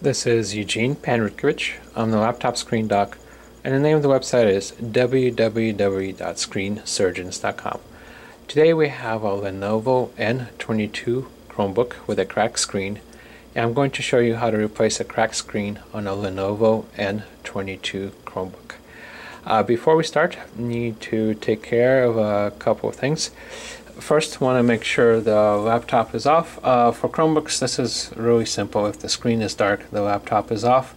This is Eugene Panrutkovich. I'm the laptop screen doc, and the name of the website is www.screensurgeons.com. Today we have a Lenovo N22 Chromebook with a cracked screen, and I'm going to show you how to replace a cracked screen on a Lenovo N22 Chromebook. Uh, before we start, need to take care of a couple of things first want to make sure the laptop is off. Uh, for Chromebooks, this is really simple. If the screen is dark, the laptop is off.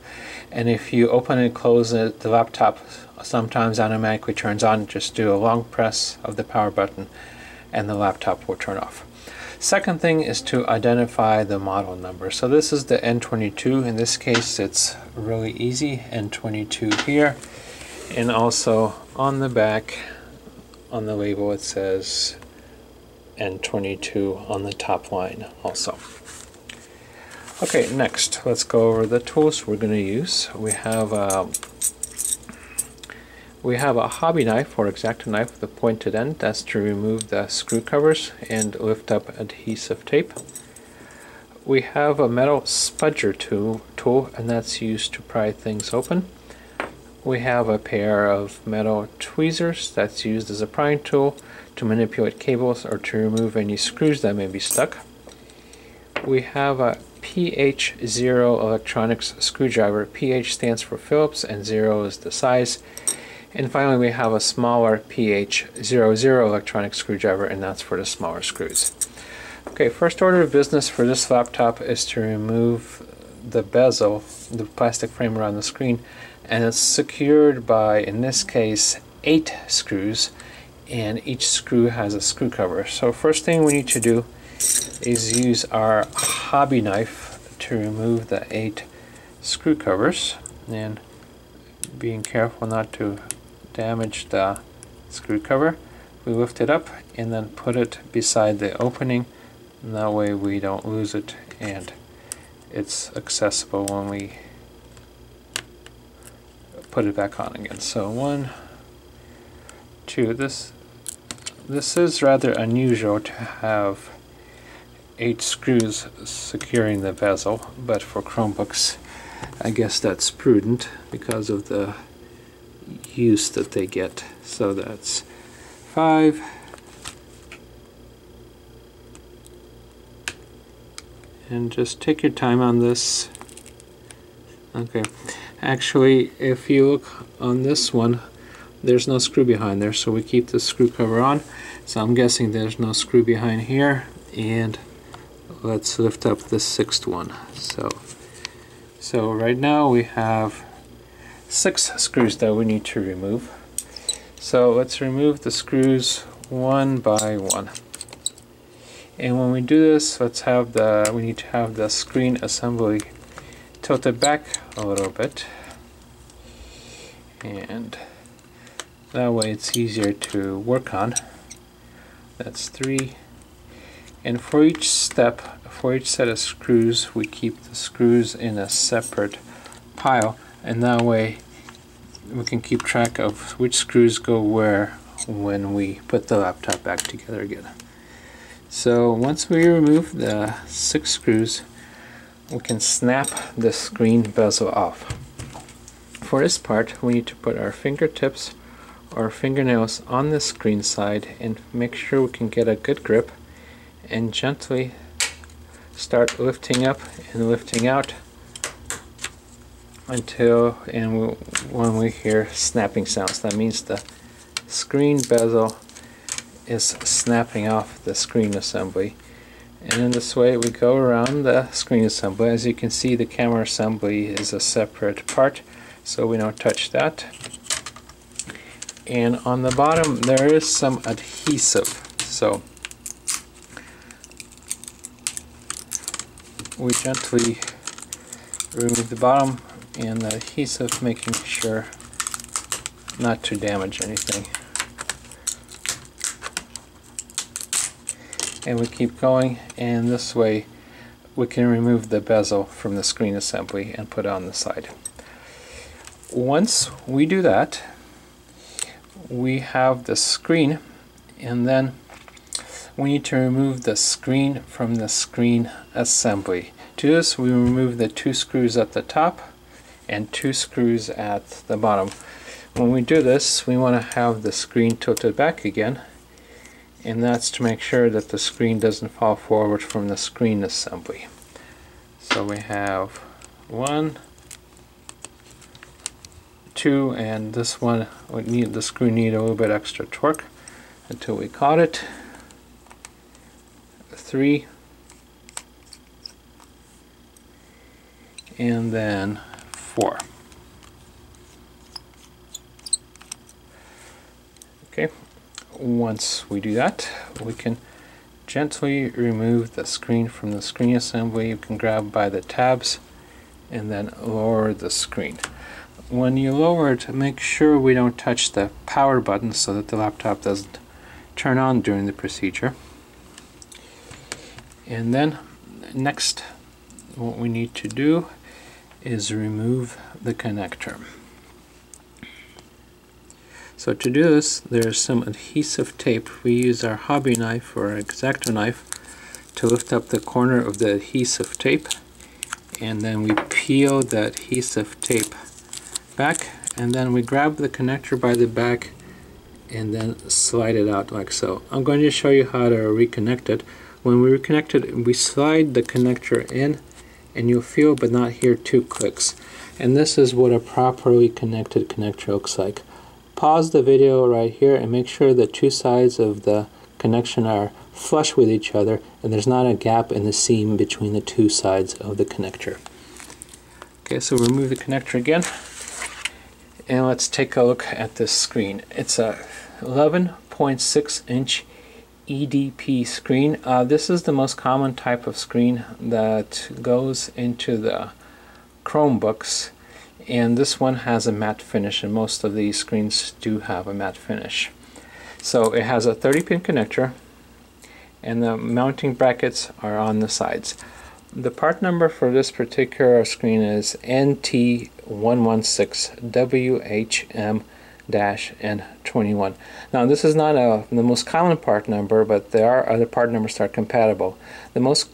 And if you open and close it, the laptop sometimes automatically turns on. Just do a long press of the power button and the laptop will turn off. Second thing is to identify the model number. So this is the N22. In this case, it's really easy. N22 here. And also on the back, on the label, it says N22 on the top line also. Okay, next, let's go over the tools we're going to use. We have a, we have a hobby knife or X-Acto knife with a pointed end. That's to remove the screw covers and lift up adhesive tape. We have a metal spudger tool, tool and that's used to pry things open. We have a pair of metal tweezers that's used as a prying tool to manipulate cables or to remove any screws that may be stuck. We have a PH0 electronics screwdriver. PH stands for Phillips and 0 is the size. And finally we have a smaller PH00 electronic screwdriver and that's for the smaller screws. Okay, first order of business for this laptop is to remove the bezel, the plastic frame around the screen, and it's secured by, in this case, eight screws and each screw has a screw cover. So first thing we need to do is use our hobby knife to remove the eight screw covers. And being careful not to damage the screw cover we lift it up and then put it beside the opening. And that way we don't lose it and it's accessible when we put it back on again. So one two this this is rather unusual to have eight screws securing the bezel, but for Chromebooks I guess that's prudent because of the use that they get. So that's five. And just take your time on this. Okay, actually if you look on this one, there's no screw behind there so we keep the screw cover on. So I'm guessing there's no screw behind here and let's lift up the sixth one. So so right now we have six screws that we need to remove. So let's remove the screws one by one. And when we do this let's have the we need to have the screen assembly tilted back a little bit. And that way it's easier to work on. That's three. And for each step, for each set of screws, we keep the screws in a separate pile. And that way we can keep track of which screws go where when we put the laptop back together again. So once we remove the six screws, we can snap the screen bezel off. For this part, we need to put our fingertips our fingernails on the screen side and make sure we can get a good grip and gently start lifting up and lifting out until and when we hear snapping sounds. That means the screen bezel is snapping off the screen assembly. And in this way we go around the screen assembly. As you can see the camera assembly is a separate part so we don't touch that and on the bottom there is some adhesive. So we gently remove the bottom and the adhesive making sure not to damage anything. And we keep going and this way we can remove the bezel from the screen assembly and put it on the side. Once we do that we have the screen and then we need to remove the screen from the screen assembly. To this, we remove the two screws at the top and two screws at the bottom. When we do this, we want to have the screen tilted back again, and that's to make sure that the screen doesn't fall forward from the screen assembly. So we have one, two, and this one would need the screw need a little bit extra torque until we caught it. Three, and then four. Okay, once we do that, we can gently remove the screen from the screen assembly. You can grab by the tabs and then lower the screen. When you lower it, make sure we don't touch the power button so that the laptop doesn't turn on during the procedure. And then next, what we need to do is remove the connector. So to do this, there's some adhesive tape. We use our hobby knife or X-Acto knife to lift up the corner of the adhesive tape and then we peel the adhesive tape back and then we grab the connector by the back and then slide it out like so. I'm going to show you how to reconnect it. When we reconnect it, we slide the connector in and you'll feel but not hear two clicks. And this is what a properly connected connector looks like. Pause the video right here and make sure the two sides of the connection are flush with each other and there's not a gap in the seam between the two sides of the connector. Okay, so remove the connector again and let's take a look at this screen. It's a 11.6 inch EDP screen. Uh, this is the most common type of screen that goes into the Chromebooks and this one has a matte finish and most of these screens do have a matte finish. So it has a 30 pin connector and the mounting brackets are on the sides. The part number for this particular screen is NT116WHM N21. Now this is not a, the most common part number, but there are other part numbers that are compatible. The most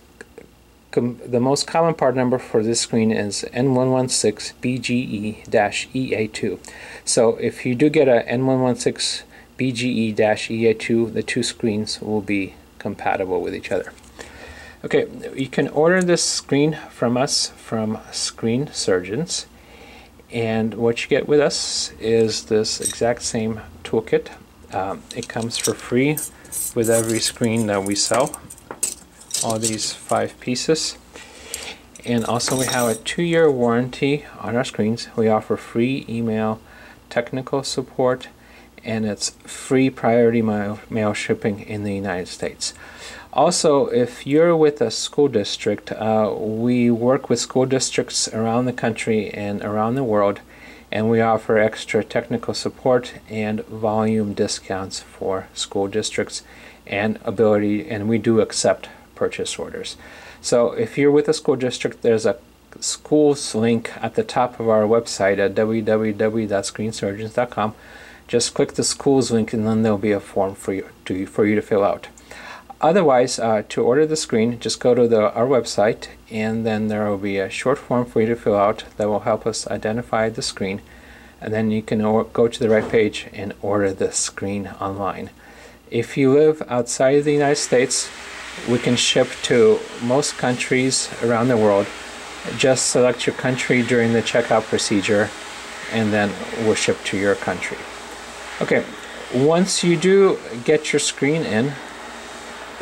the most common part number for this screen is N116BGE-EA2. So if you do get a N116 BGE-EA2, the two screens will be compatible with each other. Okay, you can order this screen from us from Screen Surgeons. And what you get with us is this exact same toolkit. Um, it comes for free with every screen that we sell. All these five pieces. And also we have a two-year warranty on our screens. We offer free email technical support and it's free priority mail, mail shipping in the United States. Also, if you're with a school district, uh, we work with school districts around the country and around the world, and we offer extra technical support and volume discounts for school districts and ability, and we do accept purchase orders. So if you're with a school district, there's a schools link at the top of our website at www.screensurgeons.com just click the schools link and then there'll be a form for you to, for you to fill out. Otherwise, uh, to order the screen, just go to the, our website and then there will be a short form for you to fill out that will help us identify the screen and then you can go to the right page and order the screen online. If you live outside of the United States, we can ship to most countries around the world. Just select your country during the checkout procedure and then we'll ship to your country. Okay, once you do get your screen in,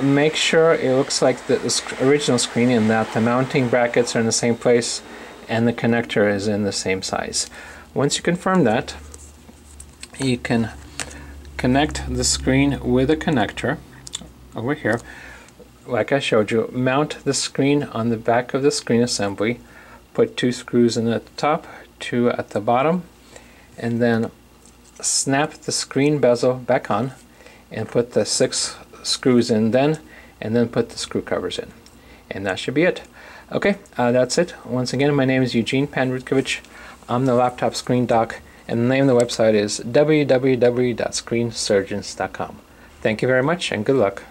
make sure it looks like the original screen and that the mounting brackets are in the same place and the connector is in the same size. Once you confirm that, you can connect the screen with a connector over here. Like I showed you, mount the screen on the back of the screen assembly, put two screws in the top, two at the bottom, and then snap the screen bezel back on and put the six screws in then and then put the screw covers in. And that should be it. Okay uh, that's it. Once again my name is Eugene Panrutkovich. I'm the laptop screen doc and the name of the website is www.screensurgeons.com thank you very much and good luck